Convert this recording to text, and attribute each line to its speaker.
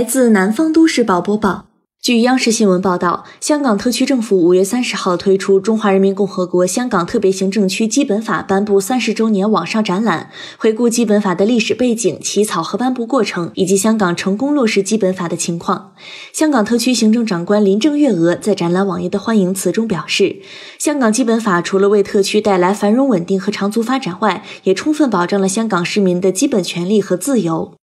Speaker 1: 来自南方都市报播报据央视新闻报道香港特区政府五月三十号推出中华人民共和国香港特别行政区基本法颁布三十周年网上展览回顾基本法的历史背景起草和颁布过程以及香港成功落实基本法的情况。香港特区行政长官林郑月娥在展览网页的欢迎词中表示香港基本法除了为特区带来繁荣稳定和长足发展外也充分保障了香港市民的基本权利和自由。